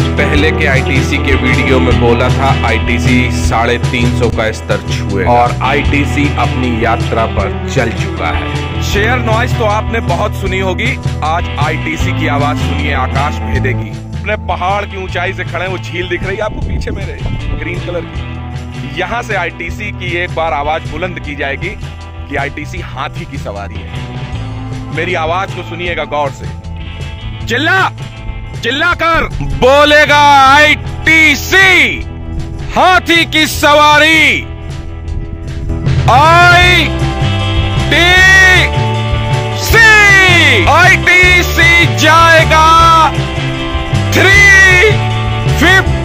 पहले के आईटीसी के वीडियो में बोला था आईटीसी साढ़े तीन सौ का स्तर छुए और आईटीसी अपनी यात्रा पर चल चुका है। शेयर नॉइस तो आपने बहुत सुनी होगी। आज आईटीसी की आवाज़ सुनिए, आकाश भेदेगी। अपने पहाड़ की ऊंचाई से खड़े वो झील दिख रही है, आपको पीछे मेरे ग्रीन कलर की। यहाँ से आईटीसी की एक बार आवाज़ बुलंद की जाएगी कि आईटीसी हाथी की सवारी है। मेरी आवाज़ को सुनिएगा गौर से। चिल्ला! चिल्ला कर बोलेगा आईटीसी। हाथी की सवारी। I T C I T C जाएगा। Three fifty